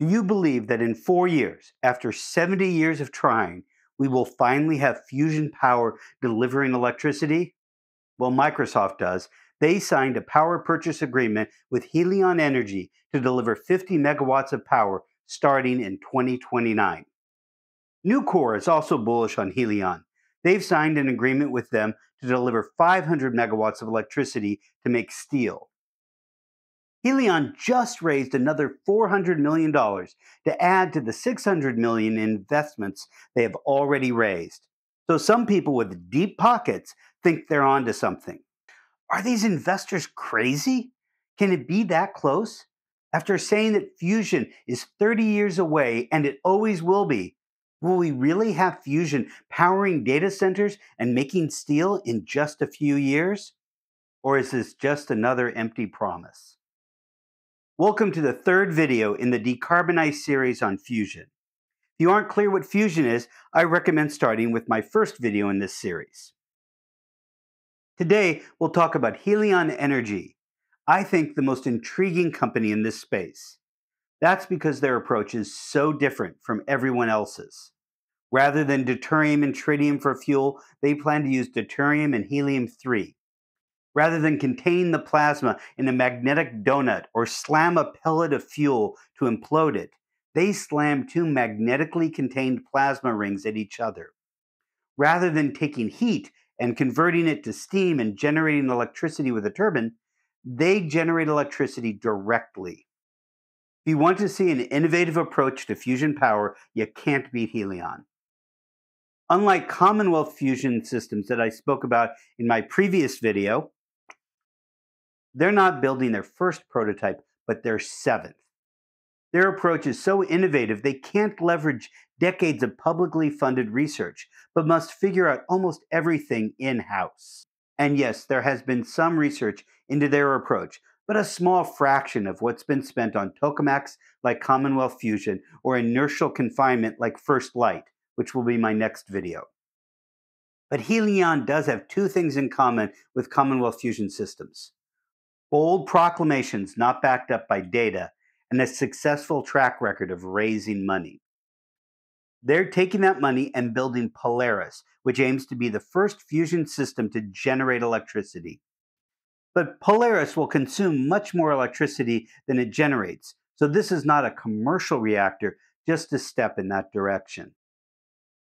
Do you believe that in four years, after 70 years of trying, we will finally have fusion power delivering electricity? Well, Microsoft does. They signed a power purchase agreement with Helion Energy to deliver 50 megawatts of power starting in 2029. Nucor is also bullish on Helion. They've signed an agreement with them to deliver 500 megawatts of electricity to make steel. Helion just raised another $400 million to add to the 600 million investments they have already raised. So some people with deep pockets think they're onto something. Are these investors crazy? Can it be that close? After saying that fusion is 30 years away and it always will be, will we really have fusion powering data centers and making steel in just a few years? Or is this just another empty promise? Welcome to the third video in the Decarbonize series on fusion. If you aren't clear what fusion is, I recommend starting with my first video in this series. Today, we'll talk about Helion Energy, I think the most intriguing company in this space. That's because their approach is so different from everyone else's. Rather than deuterium and tritium for fuel, they plan to use deuterium and helium 3, Rather than contain the plasma in a magnetic donut or slam a pellet of fuel to implode it, they slam two magnetically contained plasma rings at each other. Rather than taking heat and converting it to steam and generating electricity with a turbine, they generate electricity directly. If you want to see an innovative approach to fusion power, you can't beat Helion. Unlike Commonwealth fusion systems that I spoke about in my previous video, they're not building their first prototype, but their seventh. Their approach is so innovative, they can't leverage decades of publicly funded research, but must figure out almost everything in house. And yes, there has been some research into their approach, but a small fraction of what's been spent on tokamaks like Commonwealth Fusion or inertial confinement like First Light, which will be my next video. But Helion does have two things in common with Commonwealth Fusion systems bold proclamations not backed up by data, and a successful track record of raising money. They're taking that money and building Polaris, which aims to be the first fusion system to generate electricity. But Polaris will consume much more electricity than it generates, so this is not a commercial reactor, just a step in that direction.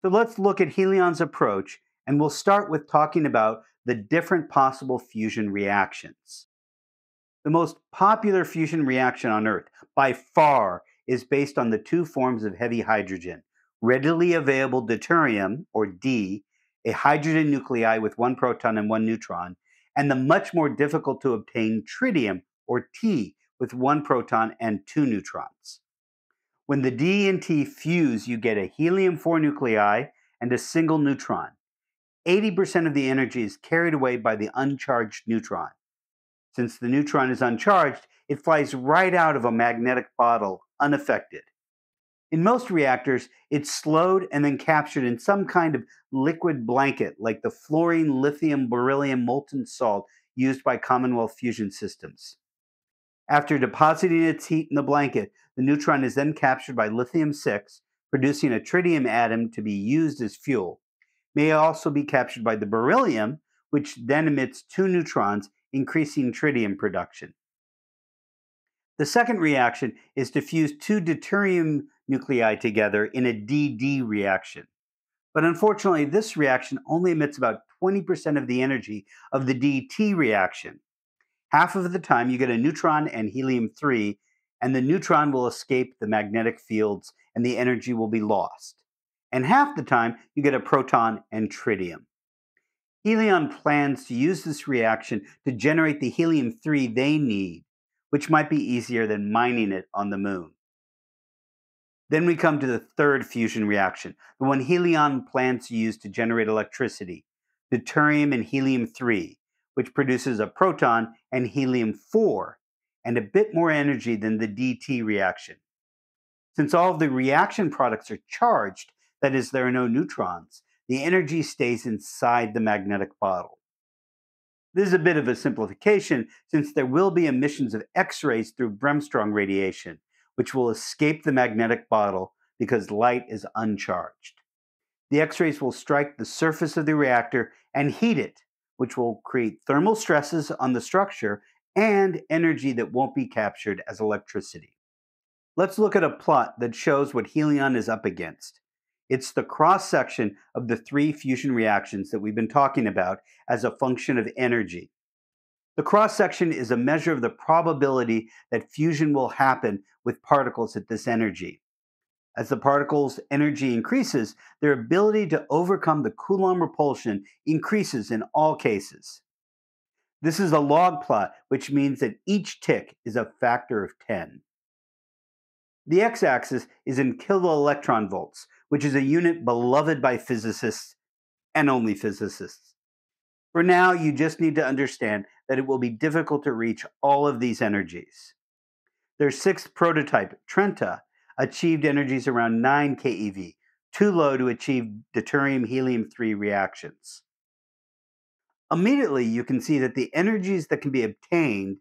So let's look at Helion's approach, and we'll start with talking about the different possible fusion reactions. The most popular fusion reaction on Earth, by far, is based on the two forms of heavy hydrogen readily available deuterium, or D, a hydrogen nuclei with one proton and one neutron, and the much more difficult to obtain tritium, or T, with one proton and two neutrons. When the D and T fuse, you get a helium 4 nuclei and a single neutron. 80% of the energy is carried away by the uncharged neutron. Since the neutron is uncharged, it flies right out of a magnetic bottle unaffected. In most reactors, it's slowed and then captured in some kind of liquid blanket like the fluorine lithium beryllium molten salt used by Commonwealth fusion systems. After depositing its heat in the blanket, the neutron is then captured by lithium 6, producing a tritium atom to be used as fuel. May also be captured by the beryllium, which then emits two neutrons increasing tritium production. The second reaction is to fuse two deuterium nuclei together in a DD reaction. But unfortunately, this reaction only emits about 20% of the energy of the DT reaction. Half of the time, you get a neutron and helium 3, and the neutron will escape the magnetic fields and the energy will be lost. And half the time, you get a proton and tritium. Helion plans to use this reaction to generate the helium 3 they need, which might be easier than mining it on the moon. Then we come to the third fusion reaction, the one Helion plans to use to generate electricity, deuterium and helium 3, which produces a proton and helium 4, and a bit more energy than the DT reaction. Since all of the reaction products are charged, that is, there are no neutrons, the energy stays inside the magnetic bottle. This is a bit of a simplification since there will be emissions of X rays through Bremsstrahlung radiation, which will escape the magnetic bottle because light is uncharged. The X rays will strike the surface of the reactor and heat it, which will create thermal stresses on the structure and energy that won't be captured as electricity. Let's look at a plot that shows what Helion is up against. It's the cross section of the three fusion reactions that we've been talking about as a function of energy. The cross section is a measure of the probability that fusion will happen with particles at this energy. As the particle's energy increases, their ability to overcome the Coulomb repulsion increases in all cases. This is a log plot, which means that each tick is a factor of 10. The x axis is in kiloelectron volts, which is a unit beloved by physicists and only physicists. For now, you just need to understand that it will be difficult to reach all of these energies. Their sixth prototype, Trenta, achieved energies around 9 keV, too low to achieve deuterium helium 3 reactions. Immediately, you can see that the energies that can be obtained,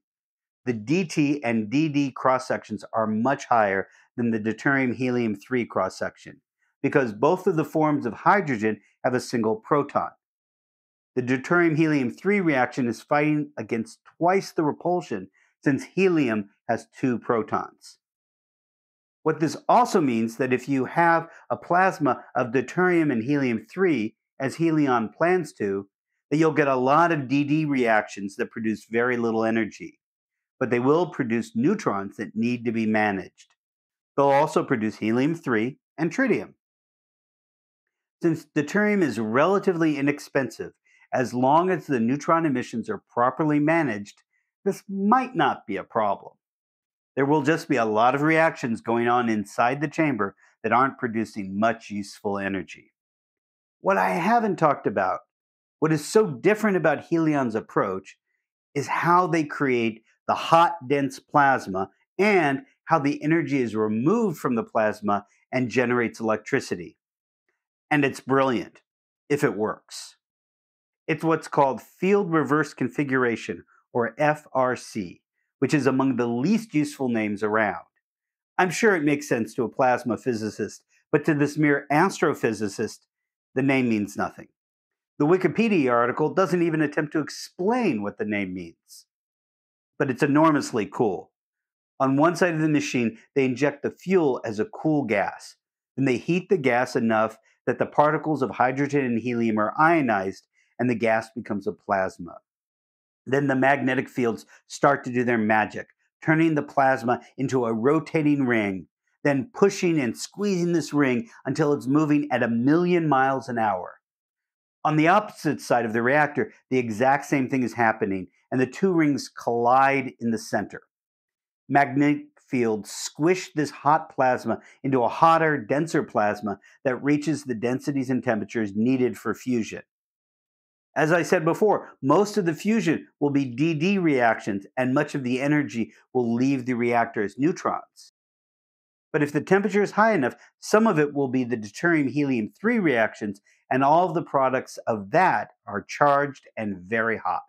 the DT and DD cross sections, are much higher than the deuterium helium 3 cross section because both of the forms of hydrogen have a single proton. The deuterium helium 3 reaction is fighting against twice the repulsion since helium has two protons. What this also means that if you have a plasma of deuterium and helium 3, as Helion plans to, that you'll get a lot of DD reactions that produce very little energy. But they will produce neutrons that need to be managed. They'll also produce helium 3 and tritium. Since deuterium is relatively inexpensive, as long as the neutron emissions are properly managed, this might not be a problem. There will just be a lot of reactions going on inside the chamber that aren't producing much useful energy. What I haven't talked about, what is so different about Helion's approach, is how they create the hot, dense plasma and how the energy is removed from the plasma and generates electricity. And it's brilliant if it works. It's what's called field reverse configuration, or FRC, which is among the least useful names around. I'm sure it makes sense to a plasma physicist, but to this mere astrophysicist, the name means nothing. The Wikipedia article doesn't even attempt to explain what the name means. But it's enormously cool. On one side of the machine, they inject the fuel as a cool gas. Then they heat the gas enough that the particles of hydrogen and helium are ionized and the gas becomes a plasma. Then the magnetic fields start to do their magic, turning the plasma into a rotating ring, then pushing and squeezing this ring until it's moving at a million miles an hour. On the opposite side of the reactor, the exact same thing is happening, and the two rings collide in the center. Magnetic fields squish this hot plasma into a hotter, denser plasma that reaches the densities and temperatures needed for fusion. As I said before, most of the fusion will be DD reactions and much of the energy will leave the reactor as neutrons. But if the temperature is high enough, some of it will be the deuterium helium 3 reactions, and all of the products of that are charged and very hot.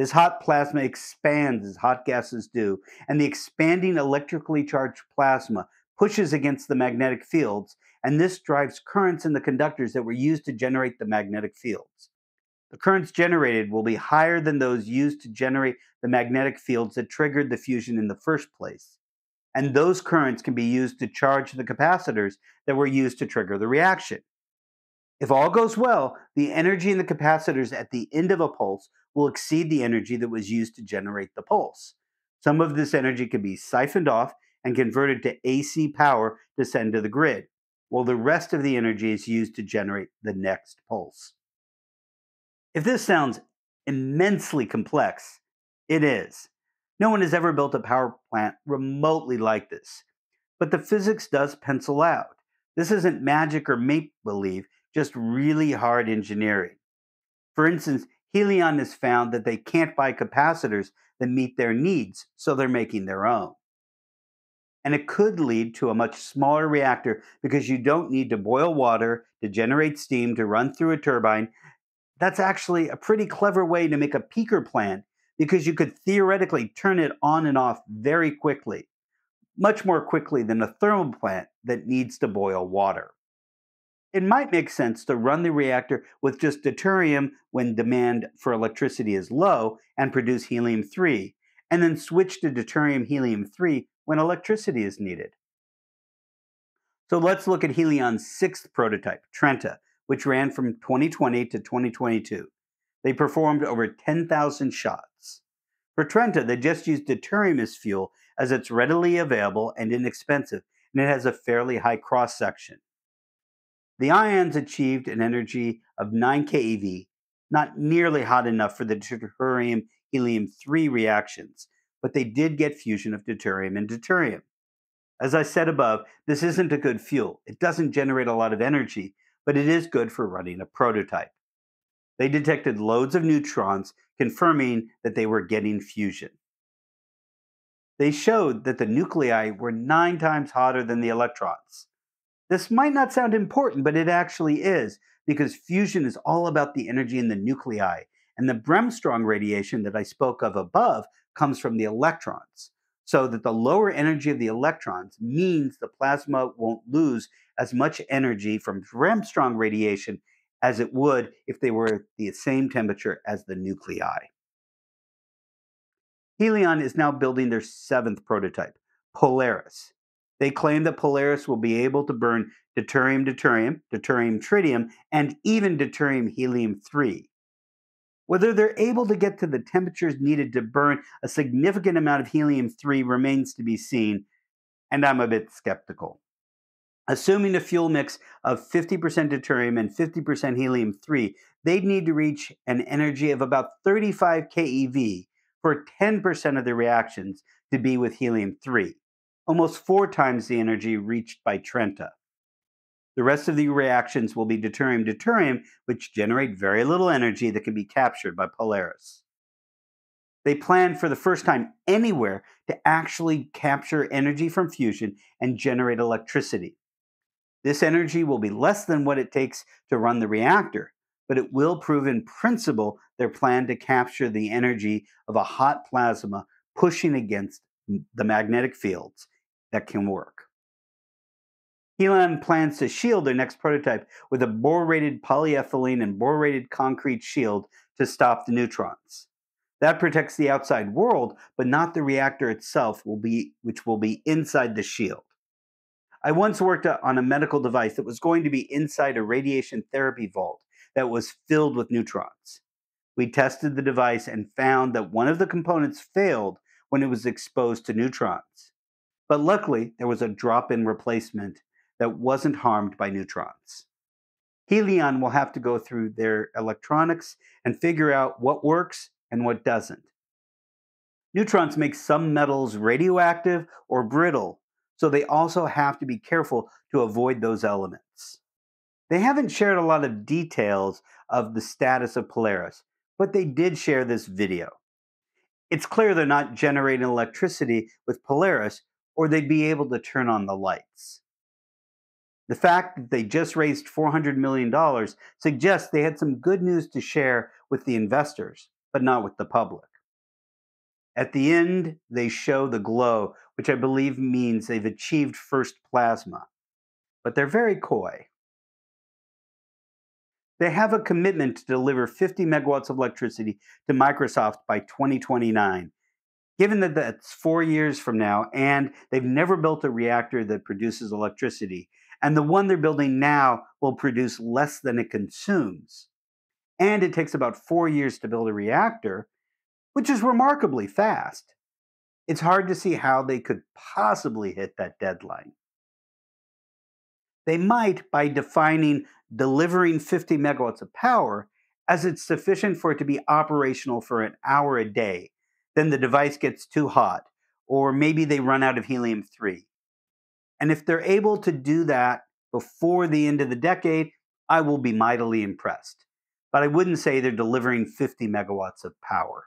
This hot plasma expands as hot gases do, and the expanding electrically charged plasma pushes against the magnetic fields, and this drives currents in the conductors that were used to generate the magnetic fields. The currents generated will be higher than those used to generate the magnetic fields that triggered the fusion in the first place. And those currents can be used to charge the capacitors that were used to trigger the reaction. If all goes well, the energy in the capacitors at the end of a pulse will exceed the energy that was used to generate the pulse. Some of this energy can be siphoned off and converted to AC power to send to the grid, while the rest of the energy is used to generate the next pulse. If this sounds immensely complex, it is. No one has ever built a power plant remotely like this. But the physics does pencil out. This isn't magic or make believe, just really hard engineering. For instance, Helion has found that they can't buy capacitors that meet their needs, so they're making their own. And it could lead to a much smaller reactor because you don't need to boil water to generate steam to run through a turbine that's actually a pretty clever way to make a peaker plant because you could theoretically turn it on and off very quickly. much more quickly than a thermal plant that needs to boil water. It might make sense to run the reactor with just deuterium when demand for electricity is low and produce helium 3, and then switch to deuterium helium 3 when electricity is needed. So let's look at Helion's sixth prototype, Trenta, which ran from 2020 to 2022. They performed over 10,000 shots. For Trenta, they just used deuterium as fuel as it's readily available and inexpensive, and it has a fairly high cross section. The ions achieved an energy of 9 keV, not nearly hot enough for the deuterium helium 3 reactions, but they did get fusion of deuterium and deuterium. As I said above, this isn't a good fuel. It doesn't generate a lot of energy, but it is good for running a prototype. They detected loads of neutrons, confirming that they were getting fusion. They showed that the nuclei were nine times hotter than the electrons. This might not sound important, but it actually is, because fusion is all about the energy in the nuclei, and the Bremsstrahlung radiation that I spoke of above comes from the electrons. So that the lower energy of the electrons means the plasma won't lose as much energy from Bremsstrahlung radiation as it would if they were the same temperature as the nuclei. Helion is now building their seventh prototype, Polaris. They claim that Polaris will be able to burn deuterium deuterium, deuterium tritium, and even deuterium helium 3. Whether they're able to get to the temperatures needed to burn a significant amount of helium 3 remains to be seen, and I'm a bit skeptical. Assuming a fuel mix of 50% deuterium and 50% helium 3, they'd need to reach an energy of about 35 keV for 10% of the reactions to be with helium 3 almost four times the energy reached by Trenta. The rest of the reactions will be deuterium deuterium, which generate very little energy that can be captured by Polaris. They plan for the first time anywhere to actually capture energy from fusion and generate electricity. This energy will be less than what it takes to run the reactor, but it will prove in principle their plan to capture the energy of a hot plasma pushing against the magnetic fields that can work. Helion plans to shield their next prototype with a borated polyethylene and borated concrete shield to stop the neutrons. That protects the outside world, but not the reactor itself, will be, which will be inside the shield. I once worked on a medical device that was going to be inside a radiation therapy vault that was filled with neutrons. We tested the device and found that one of the components failed when it was exposed to neutrons. But luckily, there was a drop in replacement that wasn't harmed by neutrons. Helion will have to go through their electronics and figure out what works and what doesn't. Neutrons make some metals radioactive or brittle, so they also have to be careful to avoid those elements. They haven't shared a lot of details of the status of Polaris, but they did share this video. It's clear they're not generating electricity with Polaris or they'd be able to turn on the lights. The fact that they just raised $400 million suggests they had some good news to share with the investors, but not with the public. At the end, they show the glow, which I believe means they've achieved first plasma. But they're very coy. They have a commitment to deliver 50 megawatts of electricity to Microsoft by 2029, Given that that's four years from now, and they've never built a reactor that produces electricity, and the one they're building now will produce less than it consumes, and it takes about four years to build a reactor, which is remarkably fast, it's hard to see how they could possibly hit that deadline. They might by defining delivering 50 megawatts of power as it's sufficient for it to be operational for an hour a day then the device gets too hot, or maybe they run out of helium 3. And if they're able to do that before the end of the decade, I will be mightily impressed. But I wouldn't say they're delivering 50 megawatts of power.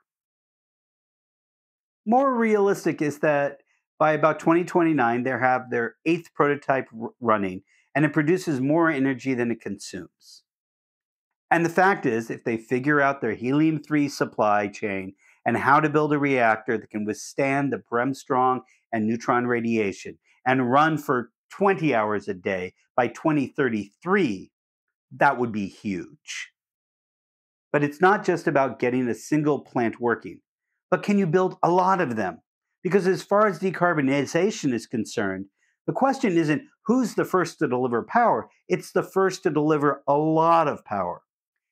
More realistic is that by about 2029, they have their eighth prototype running, and it produces more energy than it consumes. And the fact is, if they figure out their helium 3 supply chain and how to build a reactor that can withstand the Bremsstrahlung and neutron radiation and run for 20 hours a day by 2033, that would be huge. But it's not just about getting a single plant working, but can you build a lot of them? Because as far as decarbonization is concerned, the question isn't who's the first to deliver power, it's the first to deliver a lot of power.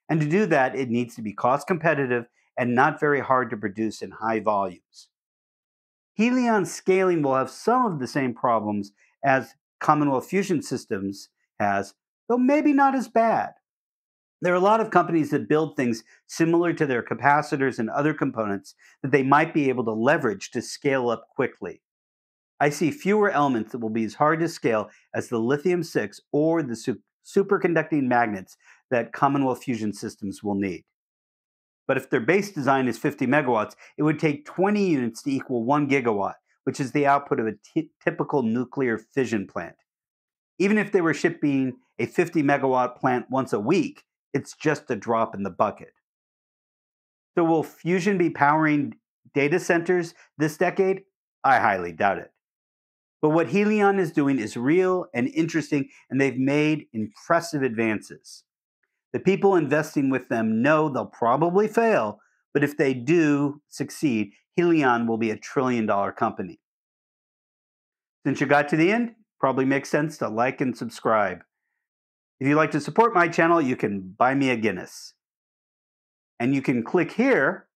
And to do that, it needs to be cost competitive and not very hard to produce in high volumes. Helion scaling will have some of the same problems as Commonwealth Fusion Systems has, though maybe not as bad. There are a lot of companies that build things similar to their capacitors and other components that they might be able to leverage to scale up quickly. I see fewer elements that will be as hard to scale as the lithium 6 or the su- superconducting magnets that Commonwealth Fusion Systems will need. But if their base design is 50 megawatts, it would take 20 units to equal 1 gigawatt, which is the output of a typical nuclear fission plant. Even if they were shipping a 50 megawatt plant once a week, it's just a drop in the bucket. So, will fusion be powering data centers this decade? I highly doubt it. But what Helion is doing is real and interesting, and they've made impressive advances. The people investing with them know they'll probably fail, but if they do succeed, Helion will be a trillion dollar company. Since you got to the end, probably makes sense to like and subscribe. If you'd like to support my channel, you can buy me a Guinness. And you can click here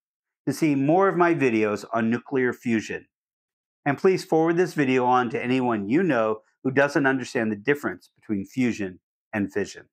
to see more of my videos on nuclear fusion. And please forward this video on to anyone you know who doesn't understand the difference between fusion and fission.